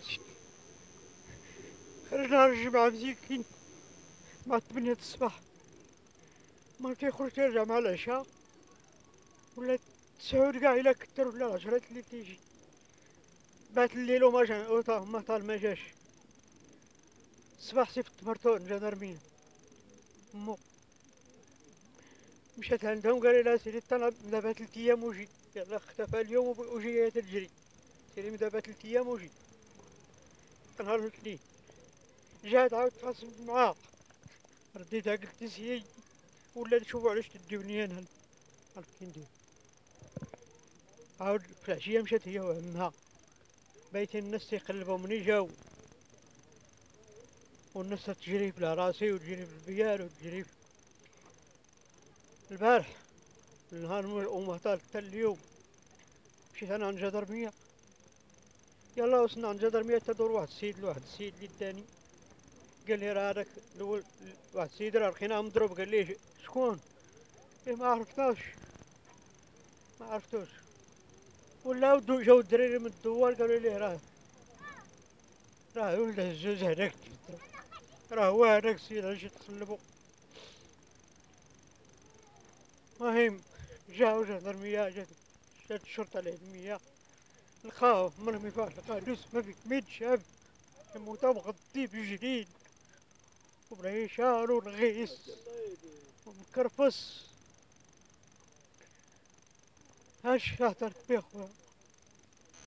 ماشي خرجنا الجمعة مزيكين مع تمنية الصباح ما كيخرج يرجع مع العشاء. ولا تسعود كاع إلا كتر ولا العشرة اللي تيجي. بات الليل وما جا ما طال ما جاش. الصباح سيفت مرتون جدرمين مو. مشات عندهم قال لها سيري طلع دابا ثلاث أيام وجي يلا اختفى اليوم وجي تجري. سيري دابا ثلاث أيام وجي نهار الاثنين جات عاود تخاصمت معاه رديتها قلت سي ولا نشوفو علاش تديوني أنا. عرفت كي ندير عاود في العشية مشات هي وعمها بيتين الناس تيقلبو مني جاو. والناس تجري في راسي وتجري في البيار وتجري البارح. النهار من الأمة حتى اليوم. مشيت أنا عند جدرمية يلا وصلنا عند جدرمية تدور واحد السيد لواحد السيد اللي داني قال لي راه هذاك الأول واحد السيد راه لقيناه مضروب قال لي شكون؟ إيه ما عرفتوش ما عرفتوش ولاو جاو الدراري من الدوار قالوا لي راه راه ولد الزوز هذاك راه هو هذاك السيد علاش تصلبو المهم جاو جندرمية جات جات الشرطة العلمية لقاو مرمي فيه لقاو دوس ما في ميت شاب يموتو مغطي بجديد وبريشان ورغيس ومكرفس. هاش اعترف بيه خويا